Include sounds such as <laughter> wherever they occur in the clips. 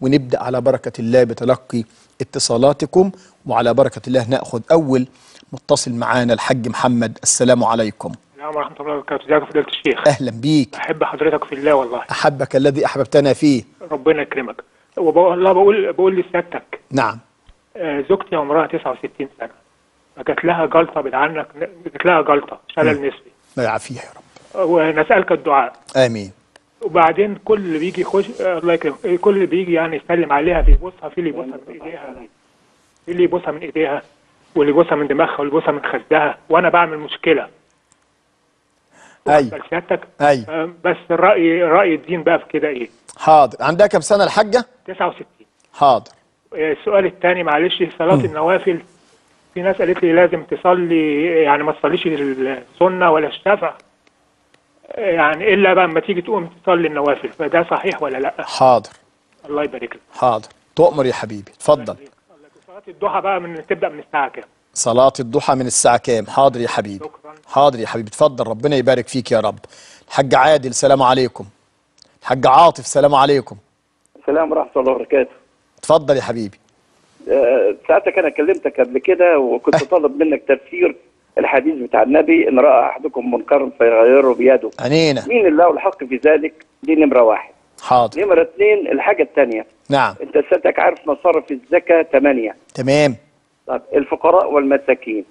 ونبدأ على بركة الله بتلقي اتصالاتكم وعلى بركة الله نأخذ أول متصل معانا الحاج محمد. السلام عليكم. السلام ورحمة الله وبركاته، ازيك يا فضيلة الشيخ؟ أهلا بيك. أحب حضرتك في الله والله، أحبك الذي أحببتنا فيه. ربنا يكرمك. والله بقول بقول لسيادتك. نعم. آه، زوجتي عمرها 69 سنة. فجات لها جلطة بعد عنك جات لها جلطة شلل نسبي. ما يعافيها يا رب. ونسألك الدعاء. آمين. وبعدين كل اللي بيجي يخش آه، الله يكرمك كل اللي بيجي يعني يسلم عليها بيبوسها في اللي يبوسها من إيديها. في اللي يبوسها من إيديها واللي يبوسها من دماغها واللي يبوسها من خدها وأنا بعمل مشكلة. واخد سيادتك أي. آه، بس الرأي رأي الدين بقى في كده إيه؟ حاضر. عندها كم سنة الحاجة؟ 69 حاضر. السؤال الثاني معلش صلاة النوافل في ناس قالت لي لازم تصلي يعني ما تصليش السنة ولا الشفع. يعني إلا بقى اما تيجي تقوم تصلي النوافل فده صحيح ولا لأ؟ حاضر. الله يبارك لك. حاضر. تؤمر يا حبيبي. اتفضل. صلاة الضحى بقى من تبدأ من الساعة كام؟ صلاة الضحى من الساعة كام؟ حاضر يا حبيبي. شكرا. حاضر يا حبيبي. اتفضل. ربنا يبارك فيك يا رب. الحاج عادل سلام عليكم. الحاج عاطف سلام عليكم. السلام ورحمة الله وبركاته. اتفضل يا حبيبي. آه، ساعتك أنا كلمتك قبل كده وكنت <laughs> طالب منك تفسير. الحديث بتاع النبي إن رأى أحدكم منكرا فيغيره بيده. عنينا مين اللي له الحق في ذلك؟ دي نمرة واحد. حاضر. نمرة اثنين الحاجة الثانية نعم. أنت سيادتك عارف مصارف الزكاة ثمانية تمام. طب الفقراء والمساكين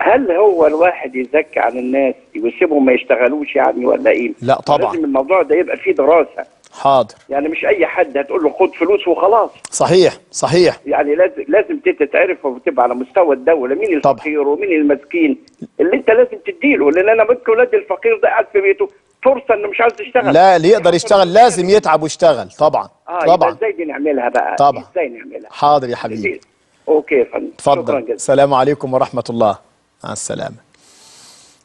هل هو الواحد يزكي عن الناس ويسيبهم ما يشتغلوش يعني ولا إيه؟ لا طبعا. لازم الموضوع ده يبقى فيه دراسة. حاضر. يعني مش أي حد هتقول له خد فلوس وخلاص. صحيح صحيح. يعني لازم لازم تتعرف وتبقى على مستوى الدولة. مين طبعا. الفقير ومين المسكين؟ اللي انت لازم تديله. لأن أنا ممكن ولاد الفقير ده قاعد في بيته فرصة إنه مش عايز يشتغل. لا اللي يقدر يشتغل لازم يتعب ويشتغل. طبعا. آه طبعا طبعا. إزاي دي نعملها بقى؟ طبعا. إزاي نعملها؟ حاضر يا حبيبي. أوكي يا فندم. شكرا اتفضل السلام عليكم ورحمة الله. مع السلامة.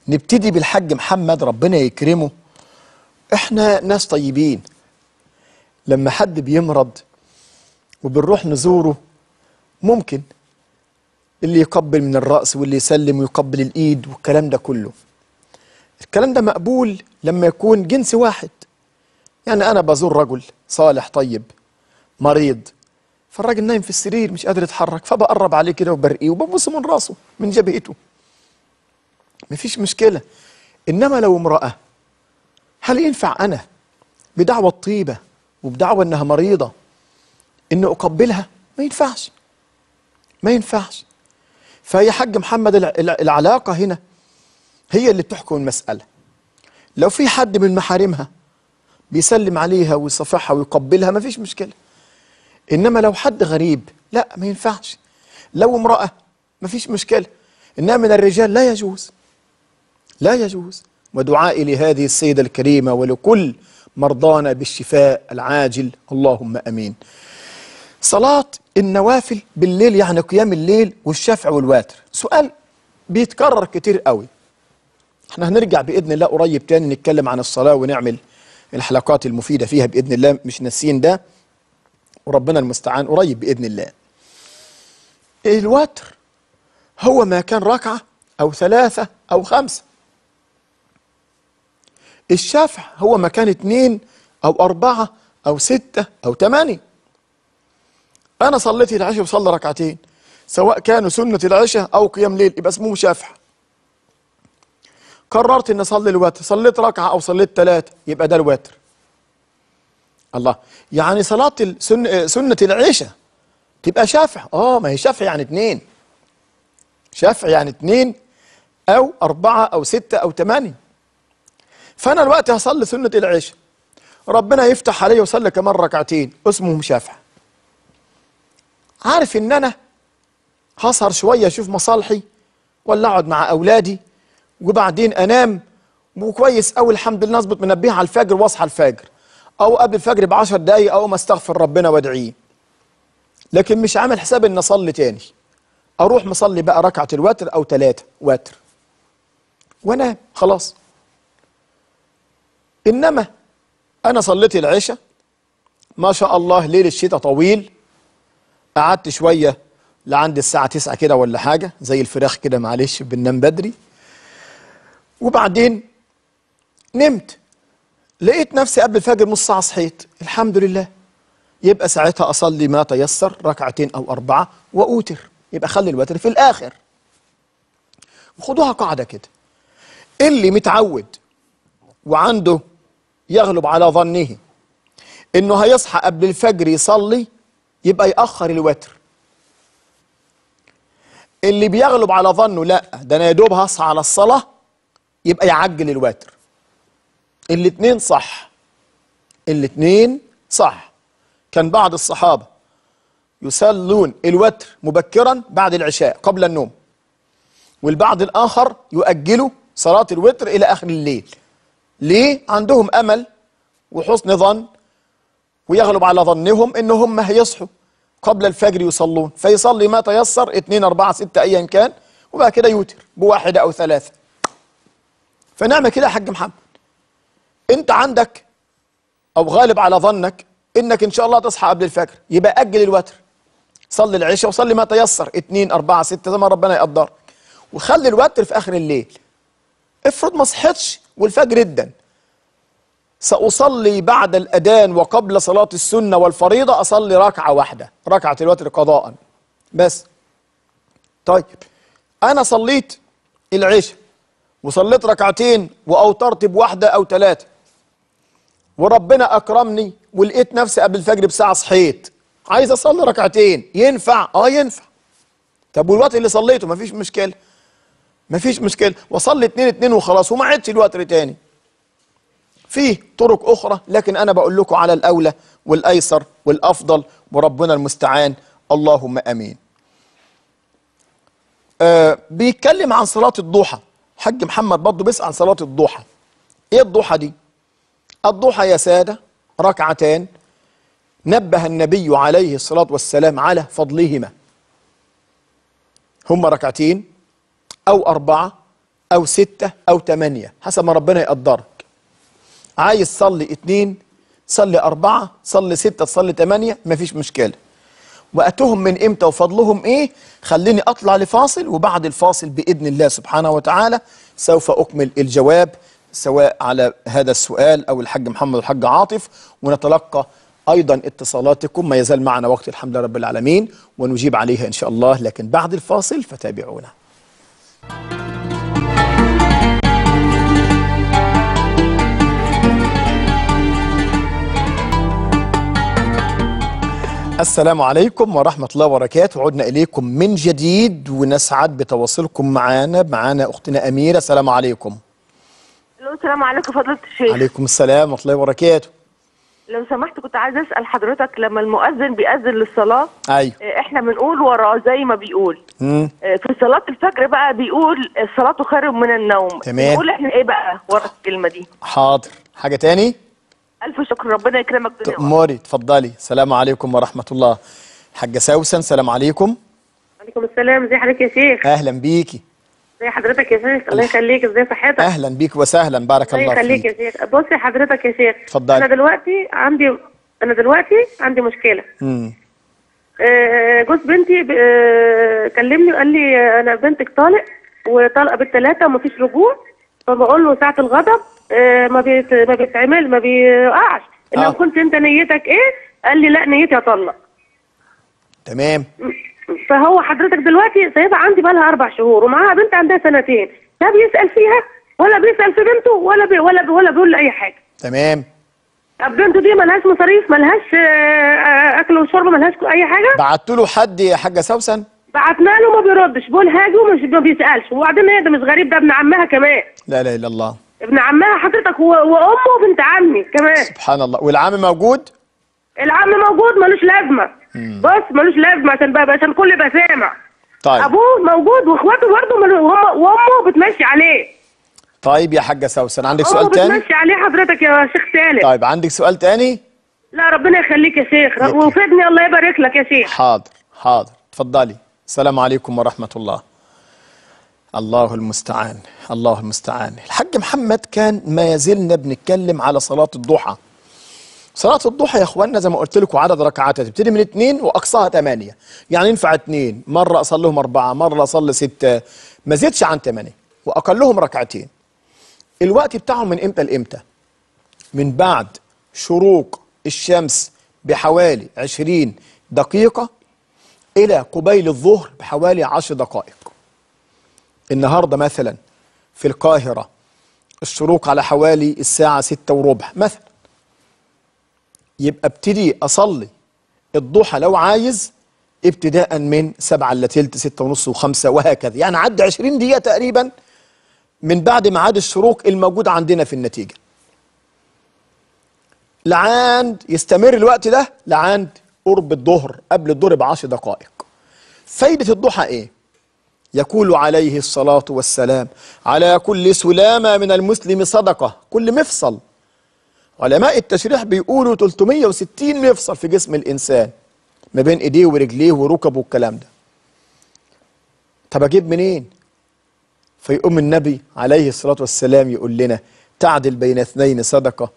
نبتدي بالحاج محمد ربنا يكرمه. إحنا ناس طيبين. لما حد بيمرض وبنروح نزوره ممكن اللي يقبل من الرأس واللي يسلم ويقبل الإيد والكلام ده كله. الكلام ده مقبول لما يكون جنس واحد. يعني أنا بزور رجل صالح طيب مريض فالراجل نايم في السرير مش قادر يتحرك فبقرب عليه كده وبرقيه وببص من راسه من جبهته. مفيش مشكلة. إنما لو امرأة هل ينفع أنا بدعوة طيبة وبدعوة إنها مريضة. إن أقبلها. ما ينفعش. ما ينفعش. فهي حاج محمد الع- الع- العلاقة هنا هي اللي بتحكم المسألة. لو في حد من محارمها بيسلم عليها ويصافحها ويقبلها ما فيش مشكلة. إنما لو حد غريب لا ما ينفعش. لو امرأة ما فيش مشكلة. انما من الرجال لا يجوز. لا يجوز. ودعائي لهذه السيدة الكريمة ولكل مرضانا بالشفاء العاجل. اللهم آمين. صلاة النوافل بالليل يعني قيام الليل والشفع والواتر. سؤال بيتكرر كتير قوي. إحنا هنرجع بإذن الله قريب تاني نتكلم عن الصلاة ونعمل الحلقات المفيدة فيها بإذن الله. مش ناسيين ده. وربنا المستعان قريب بإذن الله. الوتر هو ما كان ركعة أو ثلاثة أو خمسة. الشفع هو ما كان اتنين أو أربعة أو ستة أو تمانية. أنا صليت العشاء وصلي ركعتين سواء كانوا سنة العشاء أو قيام ليل يبقى اسمه شفع قررت إن أصلي الوتر صليت ركعة أو صليت ثلاثة يبقى ده الوتر. الله يعني صلاة السن... سنة العشاء تبقى شفع آه ما هي شفع يعني اتنين. شفع يعني اتنين أو أربعة أو ستة أو تمانية. فانا الوقت هصلي سنة العشاء. ربنا يفتح علي وصلي كمان ركعتين. اسمهم شفع عارف ان أنا هسهر شوية أشوف مصالحي ولا اقعد مع اولادي وبعدين انام وكويس قوي الحمد لله اظبط منبه على الفجر واصحى الفجر. أو قبل الفجر بعشر دقايق أو ما استغفر ربنا وادعيه. لكن مش عامل حساب ان أصلي تاني. أروح مصلي بقى ركعة الوتر أو ثلاثة وتر. وأنام خلاص. إنما أنا صليت العشاء. ما شاء الله ليل الشتاء طويل. قعدت شوية لعند الساعة 9 كده ولا حاجة زي الفراخ كده معلش بننام بدري. وبعدين نمت. لقيت نفسي قبل الفجر نص ساعة صحيت. الحمد لله. يبقى ساعتها أصلي ما تيسر ركعتين أو أربعة وأوتر. يبقى خلي الوتر في الآخر. خدوها قاعدة كده. اللي متعود وعنده يغلب على ظنه. إنه هيصحى قبل الفجر يصلي يبقى يأخر الوتر. اللي بيغلب على ظنه لا ده أنا يا دوب هصحى على الصلاة يبقى يعجل الوتر. الاتنين صح. الاتنين صح. كان بعض الصحابة يصلون الوتر مبكرا بعد العشاء قبل النوم والبعض الآخر يؤجلوا صلاة الوتر إلى آخر الليل. ليه؟ عندهم أمل وحسن ظن ويغلب على ظنهم ان هم هيصحوا. قبل الفجر يصلون فيصلي ما تيسر اتنين أربعة ستة ايا كان وبعد كده يوتر بواحدة أو ثلاثة. فنعمل كده يا حاج محمد. أنت عندك أو غالب على ظنك إنك إن شاء الله تصحى قبل الفجر. يبقى أجل الوتر. صلي العشاء وصلي ما تيسر اتنين أربعة ستة زي ما ربنا يقدرك وخلي الوتر في آخر الليل. افرض ما صحتش والفجر ادن سأصلي بعد الأذان وقبل صلاة السنة والفريضة أصلي ركعة واحدة ركعة الوتر قضاء. بس. طيب. أنا صليت العشاء وصليت ركعتين وأوترت بواحدة أو ثلاثة وربنا أكرمني ولقيت نفسي قبل الفجر بساعة صحيت. عايز أصلي ركعتين. ينفع؟ آه ينفع. طب والوقت اللي صليته؟ مفيش مشكلة. مفيش مشكلة. وصلي اتنين اتنين وخلاص وما عدش الوتر تاني. فيه طرق أخرى لكن أنا بقول لكم على الأولى والأيسر والأفضل وربنا المستعان. اللهم أمين. آه بيتكلم عن صلاة الضحى. حاج محمد برضه بيسأل عن صلاة الضحى. إيه الضحى دي؟ الضحى يا سادة ركعتان نبه النبي عليه الصلاة والسلام على فضلهما. هما ركعتين أو أربعة أو ستة أو ثمانية حسب ما ربنا يقدرك. عايز صلي اتنين صلي أربعة صلي ستة صلي تمانية مفيش مشكلة. وقتهم من إمتى وفضلهم إيه؟ خليني أطلع لفاصل وبعد الفاصل بإذن الله سبحانه وتعالى سوف أكمل الجواب سواء على هذا السؤال أو الحاج محمد والحاج عاطف. ونتلقى أيضا اتصالاتكم ما يزال معنا وقت الحمد لله رب العالمين ونجيب عليها إن شاء الله لكن بعد الفاصل فتابعونا. السلام عليكم ورحمة الله وبركاته. عدنا إليكم من جديد ونسعد بتواصلكم معنا معنا أختنا أميرة. السلام عليكم. السلام عليكم فضيلة الشيخ. عليكم السلام ورحمة الله وبركاته. لو سمحت كنت عايزه أسأل حضرتك لما المؤذن بيأذن للصلاة أيوة. آه، إحنا بنقول وراه زي ما بيقول. مم. آه، في صلاة الفجر بقى بيقول الصلاة خير من النوم. تمام. بنقول إحنا إيه بقى ورا الكلمة دي؟ حاضر. حاجة تاني؟ ألف شكر ربنا يكرمك دنيا. تأمري تفضلي السلام عليكم ورحمة الله. حاجة سوسن السلام عليكم. عليكم السلام إزي حضرتك يا شيخ؟ أهلا بيكي. ازي حضرتك يا شيخ؟ الله يخليك ازي صحتك؟ أهلا بيك وسهلا بارك الله الله يخليك فيك. يا شيخ بصي حضرتك يا شيخ اتفضلي. أنا دلوقتي عندي أنا دلوقتي عندي مشكلة. مم. آه، جوز بنتي آه، كلمني وقال لي أنا بنتك طالق وطالقة بالثلاثه ومفيش رجوع فبقول له ساعة الغضب آه، ما بيت ما بيتعمل ما بيقعش. آه. لو كنت أنت نيتك إيه؟ قال لي لا نيتي اطلق تمام. فهو حضرتك دلوقتي سايبها عندي بقى لها أربع شهور ومعاها بنت عندها سنتين لا بيسأل فيها ولا بيسأل في بنته ولا بي ولا بي ولا بيقول اي حاجة. تمام. طب بنته دي ملهاش مصاريف ملهاش آه، آه، أكل وشرب ملهاش أي حاجة؟ بعت له حد يا حاجة سوسن؟ بعتنا له ما بيردش بيقول هاجي ومش ما بيسألش وبعدين هي ده مش غريب ده ابن عمها كمان. لا إله إلا الله. ابن عمها حضرتك وأمه وبنت عمي كمان. سبحان الله. والعام موجود؟ العم موجود ملوش لازمة. بص ملوش لازمة عشان بقى عشان كل يبقى سامع. طيب. أبوه موجود وإخواته برضه وأمه بتمشي عليه. طيب يا حاجة سوسن عندك سؤال تاني؟ بتمشي عليه حضرتك يا شيخ سالم. طيب عندك سؤال تاني؟ لا ربنا يخليك يا شيخ. وفدني الله يبارك لك يا شيخ. حاضر حاضر. تفضلي السلام عليكم ورحمة الله. الله المستعان الله المستعان. الحاج محمد كان ما يزلنا بنتكلم على صلاة الضحى. صلاة الضحى يا اخوانا زي ما قلت لكم عدد ركعاتها تبتدي من اثنين وأقصاها ثمانية. يعني ينفع اثنين مرة أصليهم أربعة مرة أصلي ستة ما زيدش عن ثمانية وأقلهم ركعتين. الوقت بتاعهم من إمتى لإمتى؟ من بعد شروق الشمس بحوالي 20 دقيقة إلى قبيل الظهر بحوالي 10 دقائق. النهاردة مثلا في القاهرة الشروق على حوالي الساعة ستة وربع مثلا. يبقى ابتدي أصلي الضحى لو عايز ابتداء من سبعة إلا تلت ستة ونص وخمسة وهكذا. يعني عدى 20 دقيقة تقريبا من بعد ميعاد الشروق الموجود عندنا في النتيجة. لعند يستمر الوقت ده لعند قرب الظهر قبل الظهر بعشر دقائق. فايدة الضحى إيه؟ يقول عليه الصلاة والسلام على كل سلامة من المسلم صدقة. كل مفصل. علماء التشريح بيقولوا 360 مفصل في جسم الإنسان ما بين إيديه ورجليه وركبه والكلام ده. طب أجيب منين؟ فيقوم النبي عليه الصلاة والسلام يقول لنا تعدل بين اثنين صدقة.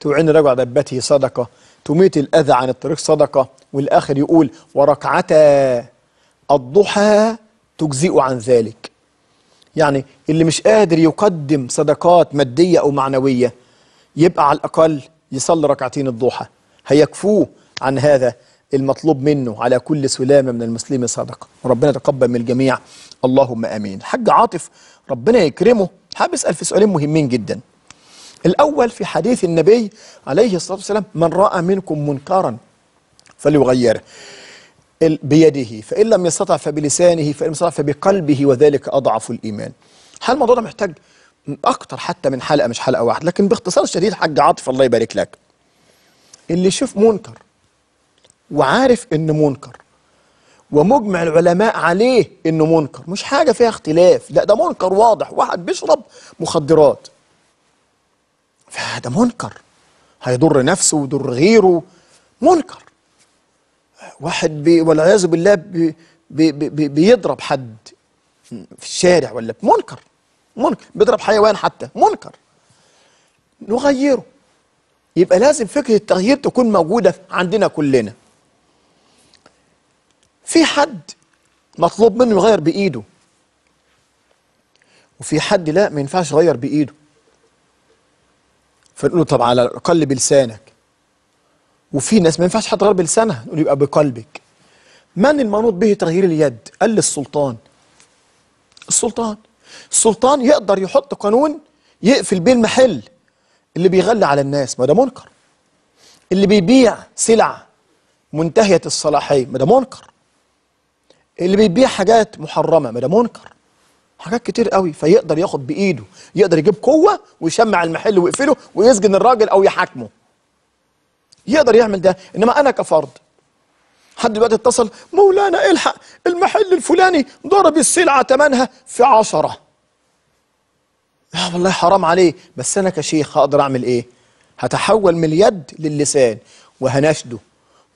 تعين رجع دبته صدقة. تميت الأذى عن الطريق صدقة. والآخر يقول وركعتا. الضحى تجزئ عن ذلك. يعني اللي مش قادر يقدم صدقات مادية أو معنوية يبقى على الأقل يصلي ركعتين الضحى. هيكفوه عن هذا المطلوب منه على كل سلامة من المسلمين صدقة. ربنا يتقبل من الجميع. اللهم أمين. الحاج عاطف ربنا يكرمه. حابب أسأل في سؤالين مهمين جدا. الأول في حديث النبي عليه الصلاة والسلام من رأى منكم منكرا فليغيره. بيده. فإن لم يستطع فبلسانه فإن لم يستطع فبقلبه وذلك أضعف الإيمان. هل الموضوع ده محتاج أكتر حتى من حلقة مش حلقة واحدة لكن باختصار شديد حاج عاطف الله يبارك لك. اللي يشوف منكر وعارف إنه منكر ومجمع العلماء عليه إنه منكر مش حاجة فيها اختلاف لا ده منكر واضح واحد بيشرب مخدرات. فده منكر هيضر نفسه ويضر غيره منكر. واحد بي والعياذ بالله بي بي بي بيضرب حد في الشارع ولا منكر. منكر. بيضرب حيوان حتى. منكر. نغيره. يبقى لازم فكرة التغيير تكون موجودة عندنا كلنا. في حد مطلوب منه يغير بإيده. وفي حد لا ما ينفعش يغير بإيده. فنقول له طب على الأقل بلسانك. وفي ناس ما ينفعش حد يغير بلسانها. نقول يبقى بقلبك. من المنوط به تغيير اليد؟ قال للسلطان. السلطان. السلطان يقدر يحط قانون يقفل بيه المحل اللي بيغلي على الناس ما ده منكر. اللي بيبيع سلع منتهية الصلاحية ما ده منكر. اللي بيبيع حاجات محرمة ما ده منكر. حاجات كتير قوي فيقدر ياخد بإيده يقدر يجيب قوة ويشمع المحل ويقفله ويسجن الراجل أو يحاكمه. يقدر يعمل ده. إنما أنا كفرد حد دلوقتي اتصل مولانا الحق المحل الفلاني ضرب السلعة ثمنها في عشرة. لا والله حرام عليه بس أنا كشيخ هقدر أعمل إيه؟ هتحول من اليد للسان وهنشده.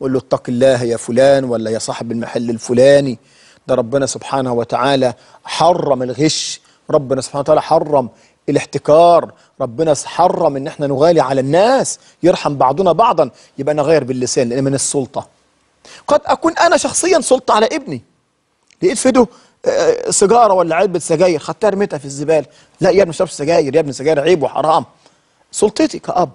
واقول له اتق الله يا فلان ولا يا صاحب المحل الفلاني. ده ربنا سبحانه وتعالى حرم الغش. ربنا سبحانه وتعالى حرم الاحتكار. ربنا حرم إن إحنا نغالي على الناس يرحم بعضنا بعضا. يبقى نغير باللسان لأن من السلطة. قد أكون أنا شخصيا سلطة على ابني. لقيت في إيده آه، سيجارة ولا علبة سجاير خدتها رميتها في الزبالة؟ لا يا ابني مش سجاير يا ابني سجاير عيب وحرام. سلطتي كأب.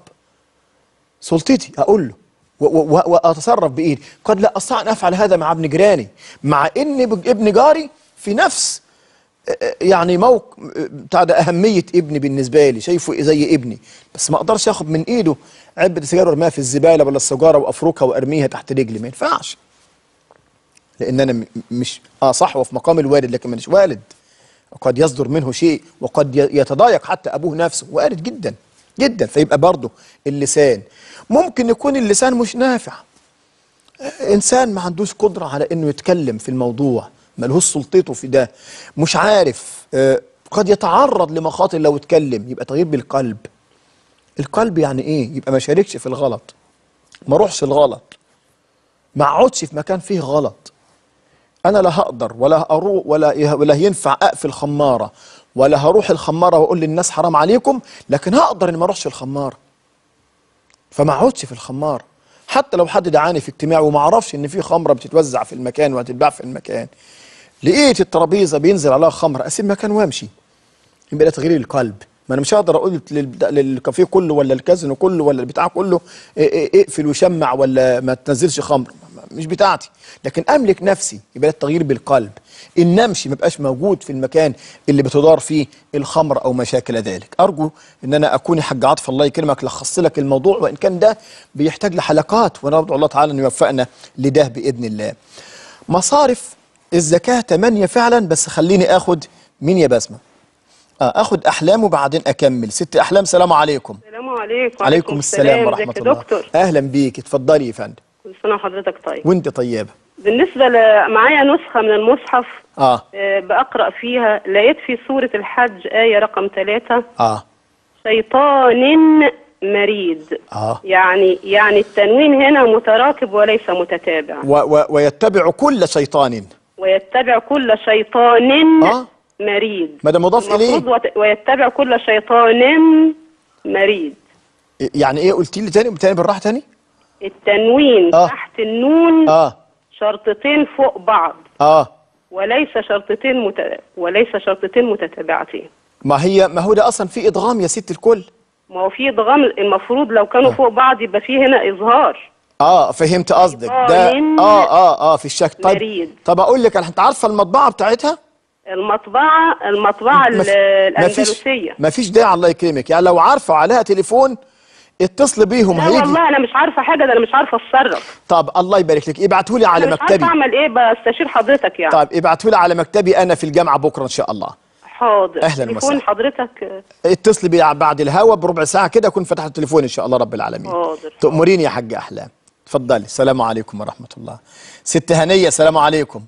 سلطتي أقول له وأتصرف بإيدي. قد لا استطيع ان افعل هذا مع ابن جيراني. مع ان ابن جاري في نفس آه، يعني موق بتاع ده أهمية ابني بالنسبة لي شايفه زي ابني. بس ما أقدرش آخد من إيده علبة سجاير وأرميها في الزبالة ولا السيجارة وأفركها وأرميها تحت رجلي ما ينفعش. لأن أنا مش آه صح هو في مقام الوالد لكن مش والد. وقد يصدر منه شيء وقد يتضايق حتى أبوه نفسه. وارد جدا جدا. فيبقى برضه اللسان. ممكن يكون اللسان مش نافع. إنسان ما عندوش قدرة على إنه يتكلم في الموضوع. ملهوش سلطته في ده. مش عارف آه، قد يتعرض لمخاطر لو اتكلم. يبقى تغيير بالقلب. القلب يعني إيه؟ يبقى ما شاركش في الغلط. ما اروحش الغلط. ما اقعدش في مكان فيه غلط. أنا لا هقدر ولا أروح ولا يه- ولا ينفع أقفل خمارة ولا هروح الخمارة وأقول للناس حرام عليكم لكن هقدر إني ما أروحش الخماره فما أقعدش في الخماره حتى لو حد دعاني في اجتماع وما أعرفش إن في خمرة بتتوزع في المكان وهتتباع في المكان. لقيت الترابيزة بينزل عليها خمر أسيب مكان وأمشي. يبقى ده تغيير القلب. ما أنا مش هقدر أقول للكافيه كله ولا الكازينو كله ولا البتاع كله إيه- إيه- اقفل وشمع ولا ما تنزلش خمر. مش بتاعتي. لكن املك نفسي يبقى التغيير بالقلب. ان امشي ما بقاش موجود في المكان اللي بتدار فيه الخمر أو ما شاكل ذلك. ارجو ان أنا اكون حاج عاطف الله يكرمك لخصت لك الموضوع وان كان ده بيحتاج لحلقات وأنا الله تعالى أن يوفقنا لده بإذن الله. مصارف الزكاة 8 فعلا بس خليني آخد مين يا بسمة. آه اخد أحلام وبعدين أكمل. ست أحلام سلام عليكم. السلام عليكم. عليكم السلام. ورحمه ازيك يا الله. دكتور؟ أهلا بيك. اتفضلي يا فندم. كل سنة وحضرتك طيب. وأنت طيبة. بالنسبة ل... معايا نسخة من المصحف آه. آه، بقرا فيها. لقيت في سورة الحج آية رقم ثلاثة آه. شيطان مريد. آه. يعني يعني التنوين هنا متراكب وليس متتابع. و و ويتبع كل شيطان. ويتبع كل شيطان. آه. مريد ما ده مضاف وت- ويتبع كل شيطان مريد يعني إيه؟ قلتي لي تاني تاني بالراحة تاني؟ التنوين آه. تحت النون آه. شرطتين فوق بعض. آه. وليس شرطتين مت... وليس شرطتين متتابعتين. ما هي ما هو ده أصلا في إدغام يا ست الكل. ما هو في إدغام المفروض لو كانوا فوق بعض يبقى في هنا إظهار. آه فهمت قصدك. ده آه آه آه في الشك. طيب. مريد. طب أقول لك أنت عارفة المطبعة بتاعتها؟ المطبعه المطبعة فيش الأندلسية. ما فيش داعي الله يكرمك. يعني لو عارفة عليها تليفون اتصل بيهم لا هيجي. والله أنا مش عارفة حاجة ده أنا مش عارفة أتصرف. طب الله يبارك لك. ابعتوا لي على أنا مش عارفة مكتبي. أعمل إيه بستشير حضرتك يعني. طيب ابعتوا لي على مكتبي أنا في الجامعة بكرة إن شاء الله. حاضر. تليفون وسهلاً. حضرتك؟ آه، اتصلي بي بعد الهوا بربع ساعة كده أكون فتحت التليفون إن شاء الله رب العالمين. حاضر. تأمريني يا حاج أحلام. اتفضلي السلام عليكم ورحمة الله. ست هنية السلام عليكم.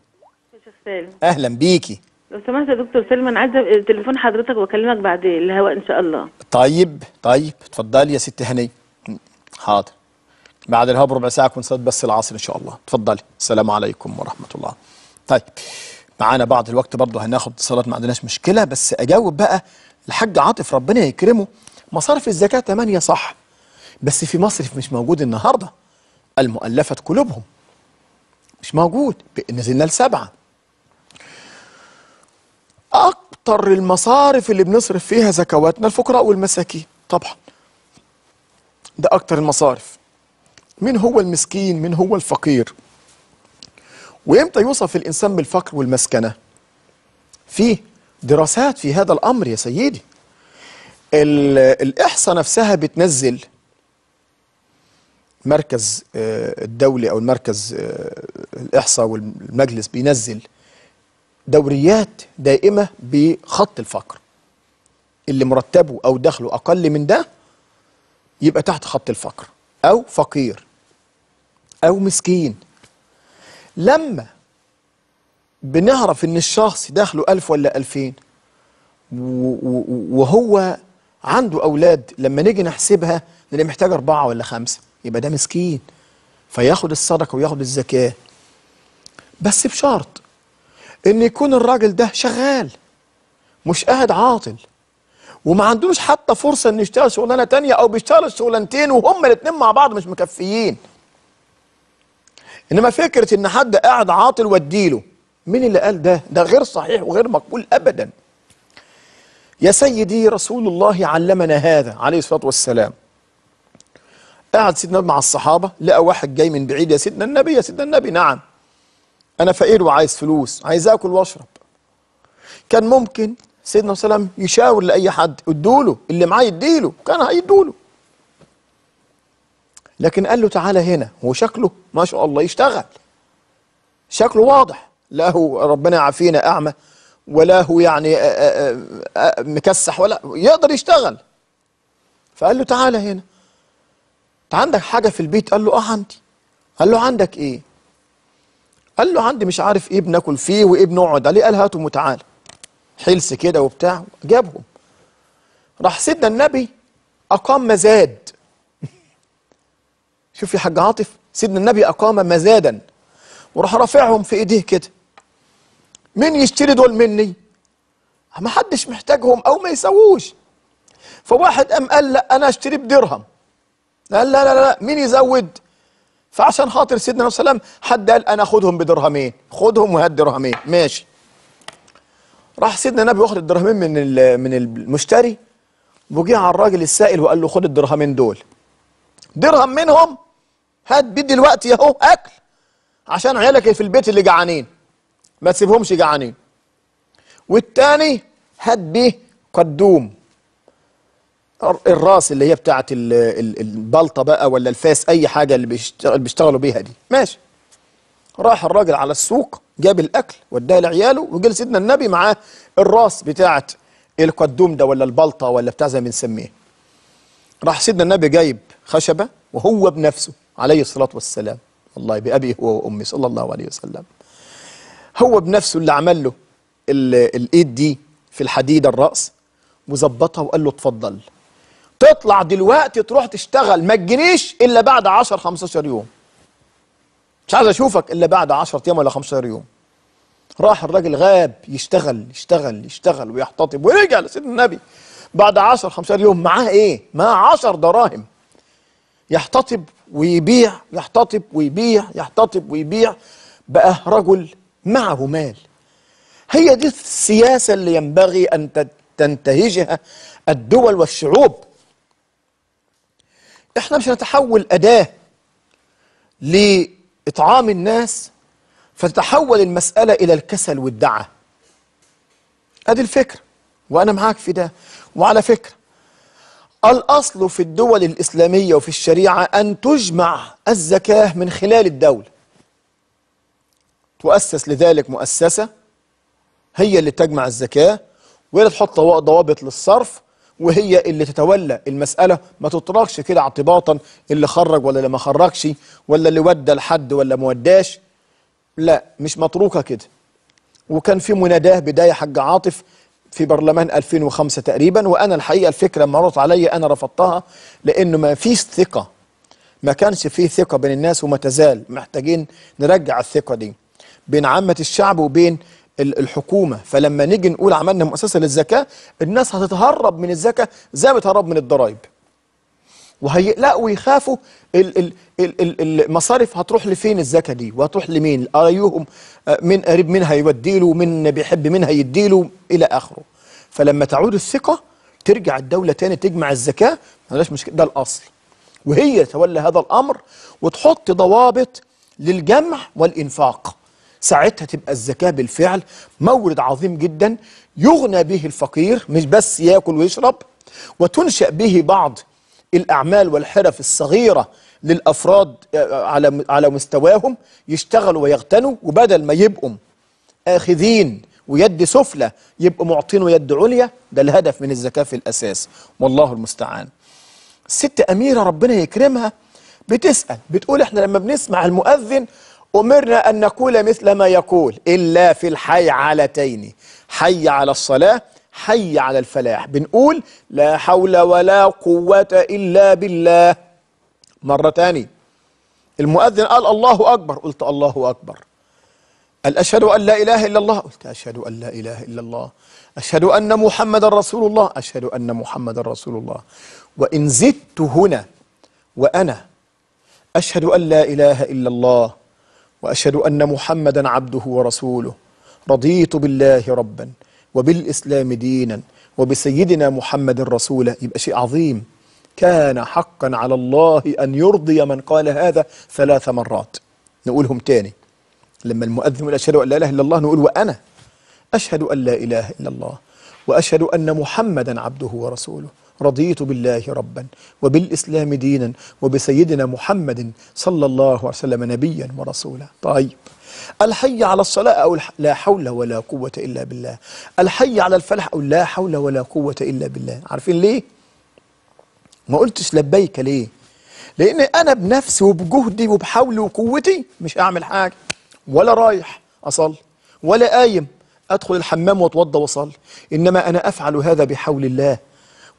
أهلا بيكي. لو سمحت يا دكتور سلمى أنا عايزة تليفون حضرتك وأكلمك بعد الهواء إن شاء الله. طيب طيب اتفضلي يا ست هنية. حاضر. بعد الهوا بربع ساعة صليت بس العصر إن شاء الله. اتفضلي السلام عليكم ورحمة الله. طيب معانا بعض الوقت برضه هناخد اتصالات ما عندناش مشكلة بس أجاوب بقى الحاج عاطف ربنا يكرمه. مصارف الزكاة 8 صح بس في مصرف مش موجود النهارده. المؤلفة قلوبهم مش موجود. نزلنا لسبعة. أكتر المصارف اللي بنصرف فيها زكواتنا الفقراء والمساكين طبعا. ده أكتر المصارف. مين هو المسكين؟ مين هو الفقير؟ وإمتى يوصف الإنسان بالفقر والمسكنة؟ في دراسات في هذا الأمر يا سيدي. ال- الإحصاء نفسها بتنزل مركز آه، الدولي أو المركز آه، الإحصاء والمجلس بينزل دوريات دائمة بخط الفقر. اللي مرتبه أو دخله أقل من ده يبقى تحت خط الفقر. أو فقير. أو مسكين. لما بنعرف إن الشخص دخله ألف ولا ألفين وهو عنده أولاد لما نيجي نحسبها نلاقي محتاج أربعة ولا خمسة يبقى ده مسكين. فياخد الصدقة وياخد الزكاة. بس بشرط إن يكون الراجل ده شغال مش قاعد عاطل وما عندوش حتى فرصة إنه يشتغل شغلانة تانية أو بيشتغل شغلانتين وهم الاتنين مع بعض مش مكفيين. إنما فكرة إن حد قاعد عاطل واديله مين اللي قال ده؟ ده غير صحيح وغير مقبول ابدا. يا سيدي رسول الله علمنا هذا عليه الصلاة والسلام. قاعد سيدنا مع الصحابة لقى واحد جاي من بعيد يا سيدنا النبي يا سيدنا النبي نعم. أنا فقير وعايز فلوس عايز آكل وأشرب. كان ممكن سيدنا صلى الله عليه وسلم يشاور لأي حد ادوله اللي معاه يديله كان هيدوله. لكن قال له تعالى هنا هو شكله ما شاء الله يشتغل. شكله واضح. لا هو ربنا يعافينا أعمى ولا هو يعني مكسح ولا يقدر يشتغل. فقال له تعالى هنا. أنت عندك حاجة في البيت؟ قال له آه عندي. قال له عندك إيه؟ قال له عندي مش عارف إيه بناكل فيه وإيه بنقعد. عليه قال هاتهم وتعالى حلس كده وبتاع. جابهم. راح سيدنا النبي أقام مزاد. <laughs> شوف يا حاج عاطف سيدنا النبي أقام مزادا. وراح رافعهم في إيديه كده. مين يشتري دول مني؟ ما حدش محتاجهم أو ما يسووش. فواحد قام قال لا أنا أشتري بدرهم. قال لا لا لا مين يزود؟ فعشان خاطر سيدنا النبي صلى الله عليه وسلم حد قال أنا خدهم بدرهمين خدهم وهات درهمين. ماشي. راح سيدنا النبي واخد الدرهمين من من المشتري وجه على الراجل السائل وقال له خد الدرهمين دول. درهم منهم؟ هات بيه دلوقتي اهو أكل. عشان عيالك في البيت اللي جعانين. ما تسيبهمش جعانين. والتاني هات بيه قدوم. الراس اللي هي ال- البلطة بقى ولا الفاس أي حاجة اللي بيشتغل بيشتغلوا بيها دي. ماشي. راح الراجل على السوق جاب الأكل واداه لعياله وجه سيدنا النبي معاه الراس بتاعت القدوم ده ولا البلطة ولا بتاع زي ما بنسميه. راح سيدنا النبي جايب خشبة وهو بنفسه عليه الصلاة والسلام. والله بأبي هو وأمي صلى الله عليه وسلم. هو بنفسه اللي عمل له ال- الإيد دي في الحديده الرأس وظبطها وقال له اتفضل. تطلع دلوقتي تروح تشتغل ما تجينيش إلا بعد 10 15 يوم. مش عايز أشوفك إلا بعد 10 أيام ولا 15 يوم. راح الراجل غاب يشتغل يشتغل يشتغل ويحتطب ورجع لسيدنا النبي. بعد 10 15 يوم معاه إيه؟ معاه 10 دراهم. يحتطب ويبيع يحتطب ويبيع يحتطب ويبيع. بقى رجل معه مال. هي دي السياسة اللي ينبغي أن تنتهجها الدول والشعوب. إحنا مش هنتحول أداة لإطعام الناس فتتحول المسألة إلى الكسل والدعة. أدي الفكرة وأنا معاك في ده. وعلى فكرة الأصل في الدول الإسلامية وفي الشريعة أن تجمع الزكاة من خلال الدولة. تؤسس لذلك مؤسسة هي اللي تجمع الزكاة وهي اللي تحط ضوا- ضوابط للصرف وهي اللي تتولى المسألة. ما تتركش كده اعتباطا اللي خرج ولا اللي ما خرجش ولا اللي ودى لحد ولا ما وداش. لا مش متروكة كده. وكان في مناداه بداية حاج عاطف في برلمان 2005 تقريبا وأنا الحقيقة الفكرة لما عرضت عليا أنا رفضتها لأنه ما فيش ثقة. ما كانش فيه ثقة بين الناس وما تزال. محتاجين نرجع الثقة دي. بين عامة الشعب وبين الحكومة. فلما نيجي نقول عملنا مؤسسة للزكاة الناس هتتهرب من الزكاة زي ما بتهرب من الضرائب وهيقلقوا ويخافوا ال- ال- ال- ال- المصارف هتروح لفين الزكاة دي؟ وهتروح لمين؟ أيهم آه، من قريب منها يودي له من بيحب منها يدي له إلى آخره. فلما تعود الثقة ترجع الدولة تاني تجمع الزكاة مالهاش مشكلة ده الأصل. وهي تولى هذا الأمر وتحط ضوابط للجمع والإنفاق. ساعتها تبقى الزكاه بالفعل مورد عظيم جدا يغنى به الفقير مش بس ياكل ويشرب وتنشأ به بعض الأعمال والحرف الصغيرة للأفراد آه، على على مستواهم يشتغلوا ويغتنوا وبدل ما يبقوا آخذين ويد سفلى يبقوا معطين ويد عليا ده الهدف من الزكاة في الأساس والله المستعان. الست أميرة ربنا يكرمها بتسأل بتقول إحنا لما بنسمع المؤذن أمرنا أن نقول مثل ما يقول إلا في الحي علتين حي على الصلاة حي على الفلاح. بنقول لا حول ولا قوة إلا بالله. مرة تاني. المؤذن قال الله أكبر قلت الله أكبر. قال أشهد أن لا إله إلا الله قلت أشهد أن لا إله إلا الله. أشهد أن محمد رسول الله أشهد أن محمد رسول الله. وإن زدت هنا وأنا أشهد أن لا إله إلا الله. وأشهد أن محمدا عبده ورسوله. رضيت بالله ربا وبالإسلام دينا وبسيدنا محمد رسولا يبقى شيء عظيم. كان حقا على الله أن يرضي من قال هذا ثلاث مرات. نقولهم تاني. لما المؤذن يقول أشهد أن لا إله إلا الله نقول وأنا أشهد أن لا إله إلا الله وأشهد أن محمدا عبده ورسوله. رضيت بالله ربا وبالإسلام دينا وبسيدنا محمد صلى الله عليه وسلم نبيا ورسولا. طيب. الحي على الصلاة أو لا حول ولا قوة إلا بالله. الحي على الفلاح أو لا حول ولا قوة إلا بالله. عارفين ليه؟ ما قلتش لبيك ليه؟ لأن أنا بنفسي وبجهدي وبحولي وقوتي مش هعمل حاجة. ولا رايح اصلي ولا قايم أدخل الحمام وأتوضى واصلي إنما أنا أفعل هذا بحول الله.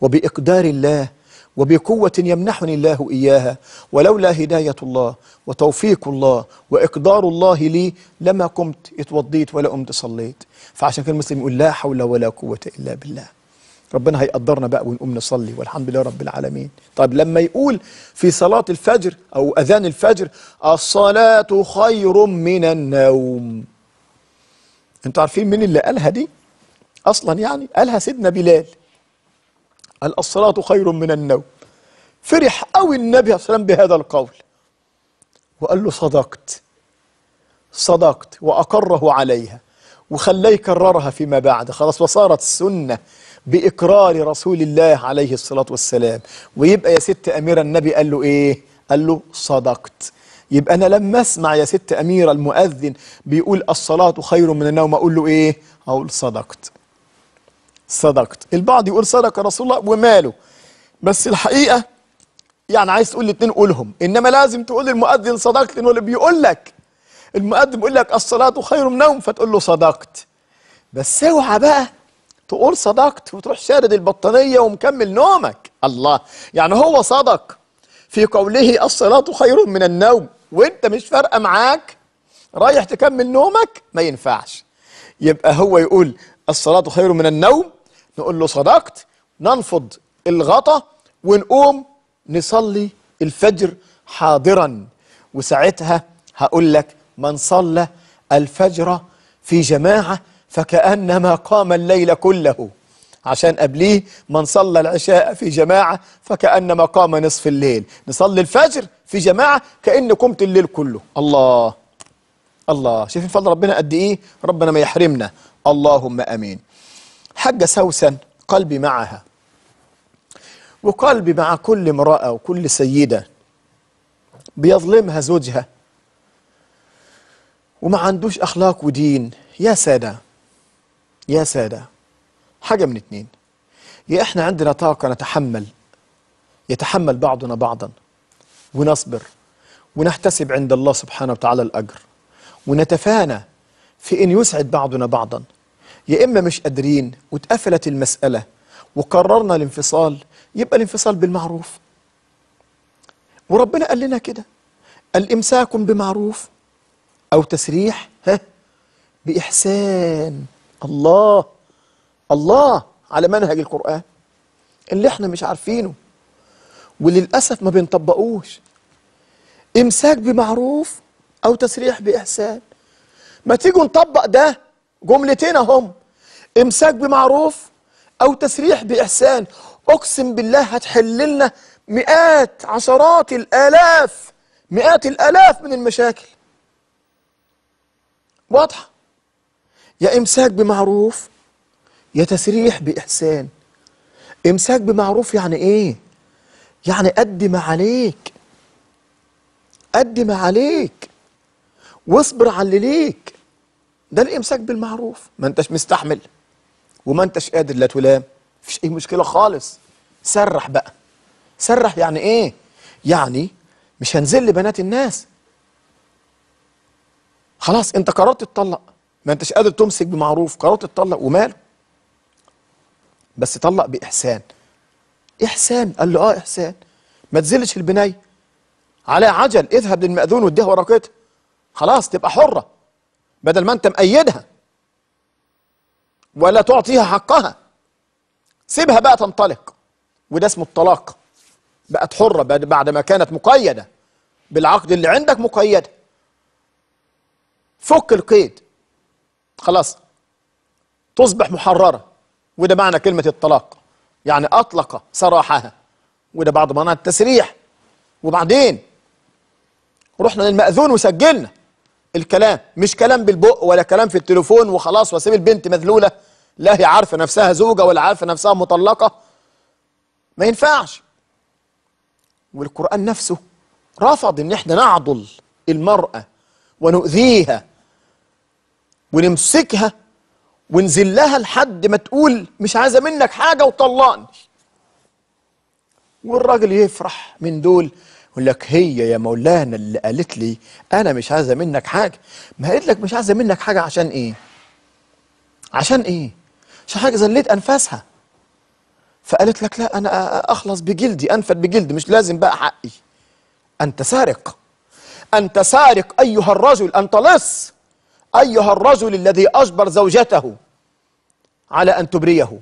وبإقدار الله وبقوة يمنحني الله إياها. ولولا هداية الله وتوفيق الله وإقدار الله لي لما قمت اتوضيت ولا قمت صليت. فعشان كده المسلم يقول لا حول ولا قوة إلا بالله. ربنا هيقدرنا بقى ونقوم نصلي والحمد لله رب العالمين. طيب لما يقول في صلاة الفجر أو أذان الفجر الصلاة خير من النوم. أنتوا عارفين مين اللي قالها دي؟ أصلا يعني قالها سيدنا بلال. الصلاة خير من النوم. فرح قوي النبي عليه وسلم بهذا القول. وقال له صدقت. صدقت وأقره عليها. وخلاه يكررها فيما بعد. خلاص وصارت السنة بإقرار رسول الله عليه الصلاة والسلام. ويبقى يا ست أميرة النبي قال له إيه؟ قال له صدقت. يبقى أنا لما أسمع يا ست أميرة المؤذن بيقول الصلاة خير من النوم. أقول له إيه؟ أقول صدقت. صدقت. البعض يقول صدق رسول الله وماله. بس الحقيقة يعني عايز تقول الاتنين قولهم. إنما لازم تقول للمؤذن صدقت لأنه اللي بيقول لك. المؤذن بيقول لك الصلاة خير من النوم فتقول له صدقت. بس اوعى بقى تقول صدقت وتروح شارد البطانية ومكمل نومك. الله. يعني هو صدق في قوله الصلاة خير من النوم. وانت مش فارقة معاك. رايح تكمل نومك؟ ما ينفعش. يبقى هو يقول الصلاة خير من النوم نقول له صدقت ننفض الغطا ونقوم نصلي الفجر حاضرا. وساعتها هقول لك من صلى الفجر في جماعة فكأنما قام الليل كله. عشان قبليه من صلى العشاء في جماعة فكأنما قام نصف الليل. نصلي الفجر في جماعة كأن قمت الليل كله. الله الله. شايفين فضل ربنا قد إيه؟ ربنا ما يحرمنا. اللهم آمين. حاجة سوسن قلبي معها. وقلبي مع كل امرأة وكل سيدة بيظلمها زوجها. وما عندوش أخلاق ودين. يا سادة يا سادة حاجة من اتنين. يا إحنا عندنا طاقة نتحمل يتحمل بعضنا بعضا. ونصبر ونحتسب عند الله سبحانه وتعالى الأجر. ونتفانى في إن يسعد بعضنا بعضا. يا إما مش قادرين واتقفلت المسألة وقررنا الانفصال يبقى الانفصال بالمعروف. وربنا قال لنا كده الإمساك بمعروف أو تسريح ها بإحسان. الله الله على منهج القرآن اللي إحنا مش عارفينه وللأسف ما بنطبقوش. إمساك بمعروف أو تسريح بإحسان. ما تيجوا نطبق ده جملتين هم إمساك بمعروف أو تسريح بإحسان. أقسم بالله هتحل لنا مئات عشرات الآلاف مئات الآلاف من المشاكل. واضحة؟ يا إمساك بمعروف يا تسريح بإحسان. إمساك بمعروف يعني إيه؟ يعني قد ما عليك. قد ما عليك. واصبر على اللي ليك. ده الإمساك بالمعروف. ما أنتش مستحمل وما أنتش قادر لا تلام. مفيش أي مشكلة خالص. سرح بقى. سرح يعني إيه؟ يعني مش هنزل بنات الناس. خلاص أنت قررت تطلق. ما أنتش قادر تمسك بمعروف. قررت تطلق وماله بس طلق بإحسان. إحسان. قال له آه إحسان. ما تزلش البناية. على عجل. اذهب للمأذون واديها ورقتها خلاص تبقى حرة. بدل ما أنت مأيدها ولا تعطيها حقها سيبها بقى تنطلق. وده اسمه الطلاق. بقت حرة بعد بعد ما كانت مقيدة. بالعقد اللي عندك مقيدة. فك القيد. خلاص. تصبح محررة. وده معنى كلمة الطلاق. يعني أطلق سراحها. وده بعض معنى التسريح. وبعدين؟ رحنا للمأذون وسجلنا. الكلام مش كلام بالبق ولا كلام في التليفون وخلاص واسيب البنت مذلولة. لا هي عارفة نفسها زوجة ولا عارفة نفسها مطلقة. ما ينفعش. والقرآن نفسه رفض إن إحنا نعضل المرأة ونؤذيها ونمسكها ونزلها لحد ما تقول مش عايزة منك حاجة وطلقني والراجل يفرح من دول يقول لك هي يا مولانا اللي قالت لي أنا مش عايزة منك حاجة. ما قالت لك مش عايزة منك حاجة عشان إيه؟ عشان إيه؟ عشان حاجة زليت أنفاسها. فقالت لك لا أنا أخلص بجلدي أنفد بجلدي مش لازم بقى حقي. أنت سارق. أنت سارق أيها الرجل أنت لص. أيها الرجل الذي أجبر زوجته على أن تبريه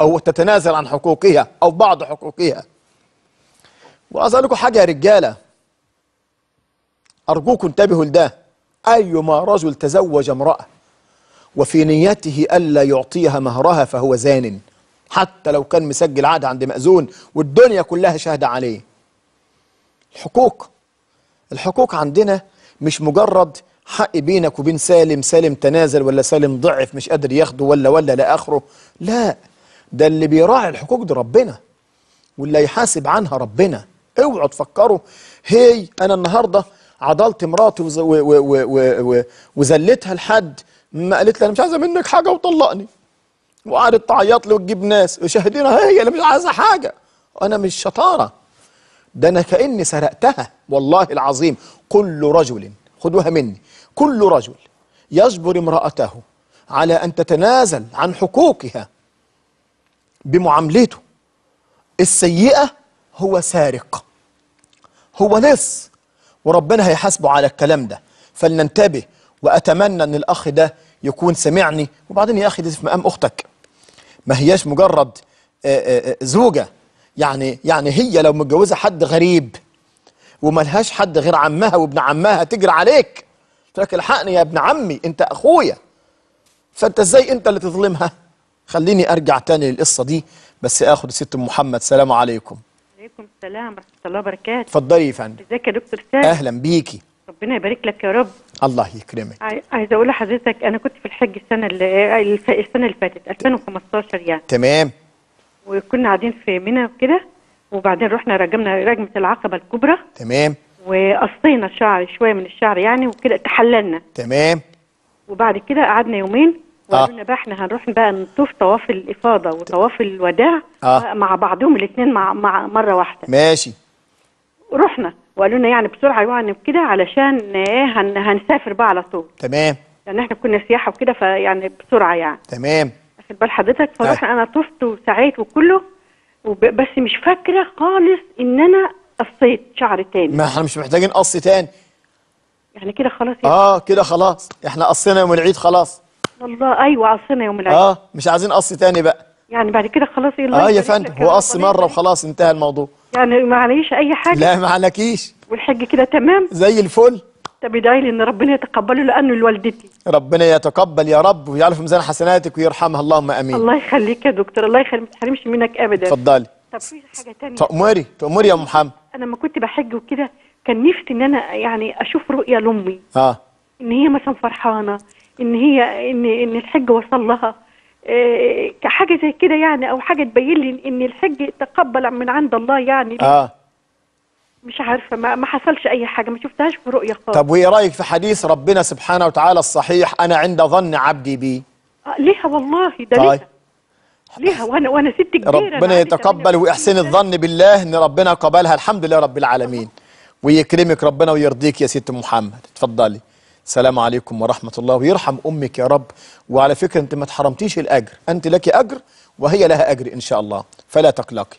أو تتنازل عن حقوقها أو بعض حقوقها. وعايز أقول لكم حاجة يا رجالة. ارجوكم انتبهوا لده. أيما رجل تزوج امرأة وفي نيته ألا يعطيها مهرها فهو زان. حتى لو كان مسجل عقد عند مأذون والدنيا كلها شاهدة عليه. الحقوق. الحقوق عندنا مش مجرد حق بينك وبين سالم سالم تنازل ولا سالم ضعف مش قادر ياخده ولا ولا لا آخره. لا ده اللي بيراعي الحقوق دي ربنا واللي يحاسب عنها ربنا. اوعوا تفكروا هي أنا النهارده عضلت مراتي وذلتها لحد ما قالت لي أنا مش عايزة منك حاجة وطلقني. وقعدت تعيط لي وتجيب ناس وشاهدينها هي اللي مش عايزة حاجة. أنا مش شطارة. ده أنا كأني سرقتها والله العظيم. كل رجل خدوها مني. كل رجل يجبر امرأته على أن تتنازل عن حقوقها بمعاملته. السيئة هو سارق. هو لص وربنا هيحاسبه على الكلام ده. فلننتبه وأتمنى إن الأخ ده يكون سمعني. وبعدين يا أخي دي في مقام أختك. ما هياش مجرد آه، آه، آه، زوجة. يعني يعني هي لو متجوزة حد غريب وملهاش حد غير عمها وابن عمها تجري عليك. تقول لك الحقني يا ابن عمي أنت أخويا. فأنت إزاي أنت اللي تظلمها؟ خليني أرجع تاني للقصة دي. بس اخد ام محمد سلام عليكم. عليكم السلام ورحمة الله وبركاته. اتفضلي يا فندم. ازيك يا دكتور سامي أهلا بيكي. ربنا يبارك لك يا رب. الله يكرمك. عاي- عايزة أقول لحضرتك أنا كنت في الحج السنة اللي السنة اللي فاتت 2015 يعني. تمام. وكنا قاعدين في منى وكده وبعدين رحنا رجمنا رجمة العقبة الكبرى. تمام. وقصينا الشعر شوية من الشعر يعني وكده تحللنا. تمام. وبعد كده قعدنا يومين. وقالوا لنا بقى إحنا هنروح بقى نطوف طواف الإفاضة وطواف الوداع آه. مع بعضهم الاثنين مع, مع مرة واحدة. ماشي. رحنا وقالوا لنا يعني بسرعة يعني كده علشان إيه هن هنسافر بقى على طول. تمام. لأن إحنا كنا سياحة وكده فيعني بسرعة يعني. تمام. واخد بال حضرتك؟ فرحنا أنا طفت وسعيت وكله. بس مش فاكرة خالص إن أنا قصيت شعر تاني. ما إحنا مش محتاجين قص تاني. يعني كده خلاص يا آه كده خلاص. إحنا قصينا يوم العيد خلاص. والله أيوه قصينا يوم العيد. آه مش عايزين قص تاني بقى. يعني بعد كده خلاص الله آه يا فندم هو. قص مرة وخلاص انتهى الموضوع. يعني ما عليش أي حاجة. لا ما عليكيش. والحج كده تمام؟ زي الفل. طب ادعي لي إن ربنا يتقبله لأنه لوالدتي. ربنا يتقبل يا رب ويجعله في ميزان حسناتك ويرحمها. اللهم آمين. الله يخليك يا دكتور الله يخليك ما تحرمش منك ابدا. اتفضلي. طب في حاجة تانية؟ تأمري تأمري يا أم محمد أنا لما كنت بحج وكده كان نفسي إن أنا يعني أشوف رؤيه لأمي. آه. إن هي مثلا فرحانة إن هي إن إن الحج وصل لها. كحاجه زي كده يعني أو حاجة تبين لي إن الحج تقبل من عند الله يعني. آه. مش عارفة ما, ما حصلش أي حاجة ما شفتهاش في رؤية خالص. طب وإيه رأيك في حديث ربنا سبحانه وتعالى الصحيح أنا عند ظن عبدي بي؟ آه ليها والله ده طيب. ليها ليها وأنا وأنا ست كبيرة ربنا يتقبل 38 ويحسن سنة. الظن بالله إن ربنا قبلها الحمد لله رب العالمين. ويكرمك ربنا ويرضيك يا ست محمد. اتفضلي السلام عليكم ورحمة الله. ويرحم أمك يا رب. وعلى فكرة أنت ما تحرمتيش الأجر. أنت لك أجر وهي لها أجر إن شاء الله. فلا تقلقي.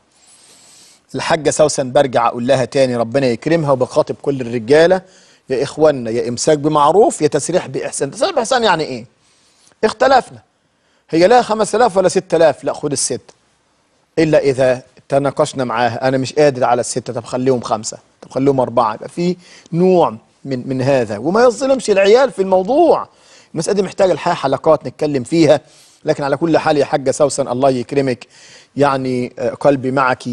الحاجة سوسن برجع أقول لها تاني. ربنا يكرمها وبخاطب كل الرجالة. يا إخواننا يا إمساك بمعروف يا تسريح بإحسان. تسريح بإحسان يعني إيه؟ اختلفنا. هي لا 5000 ولا 6000 لا خد الست. إلا إذا تناقشنا معاها. أنا مش قادر على الستة. طب خليهم خمسة. طب خليهم أربعة. يبقى في نوع من من هذا. وما يظلمش العيال في الموضوع. المساله دي محتاجة الحقيقة حلقات نتكلم فيها. لكن على كل حال يا حاجة سوسن الله يكرمك. يعني آه، قلبي معك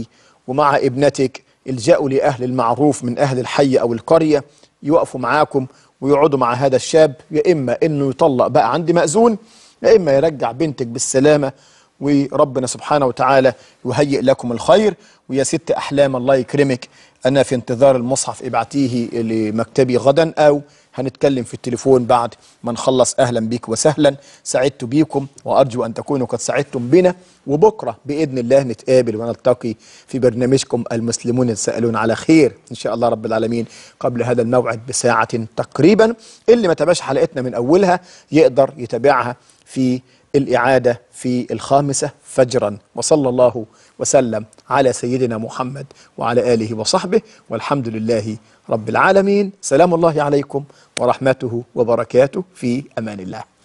ومع ابنتك. الجأوا لأهل المعروف من أهل الحي أو القرية. يقفوا معاكم ويقعدوا مع هذا الشاب. يا إما إنه يطلق بقى عند مأذون يا إما يرجع بنتك بالسلامة. وربنا سبحانه وتعالى يهيئ لكم الخير. ويا ست أحلام الله يكرمك. أنا في انتظار المصحف ابعتيه لمكتبي غدا أو هنتكلم في التليفون بعد ما نخلص. أهلا بيك وسهلا. سعدت بيكم وأرجو أن تكونوا قد سعدتم بنا. وبكرة بإذن الله نتقابل ونلتقي في برنامجكم المسلمون يتساءلون على خير إن شاء الله رب العالمين قبل هذا الموعد بساعة تقريبا. اللي ما تابعش حلقتنا من أولها يقدر يتابعها في الإعادة في الخامسة فجرا. وصلى الله وسلم على سيدنا محمد وعلى آله وصحبه والحمد لله رب العالمين. سلام الله عليكم ورحمته وبركاته. في أمان الله.